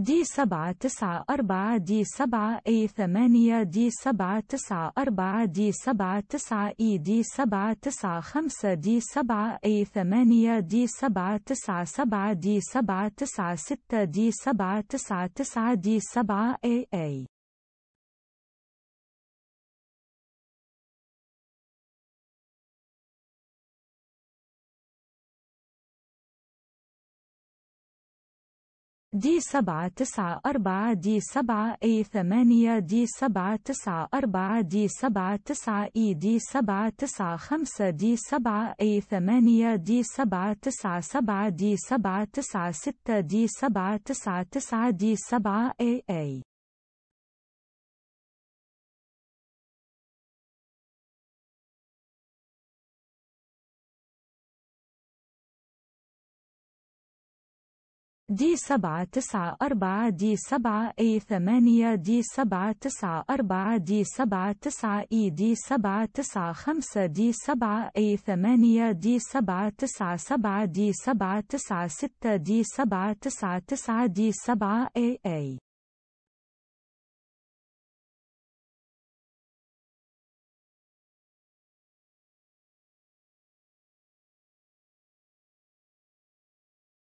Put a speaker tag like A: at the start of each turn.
A: دي سبعة تسعة أربعة دي سبعة أي ثمانية دي سبعة تسعة أربعة دي سبعة تسعة إي دي سبعة تسعة خمسة دي سبعة أي ثمانية دي سبعة تسعة سبعة دي سبعة تسعة ستة دي سبعة تسعة تسعة دي سبعة أي أي دي سبعة تسعة أربعة دي سبعة أي ثمانية دي سبعة تسعة أربعة دي سبعة تسعة إي دي سبعة تسعة خمسة دي سبعة أي ثمانية دي سبعة تسعة سبعة دي سبعة تسعة ستة دي سبعة تسعة تسعة دي سبعة أي أي دي سبعة تسعة أربعة دي سبعة أي ثمانية دي سبعة تسعة أربعة دي سبعة تسعة إي دي سبعة تسعة خمسة دي سبعة أي ثمانية دي سبعة تسعة سبعة دي سبعة تسعة ستة دي سبعة تسعة تسعة دي سبعة أي أي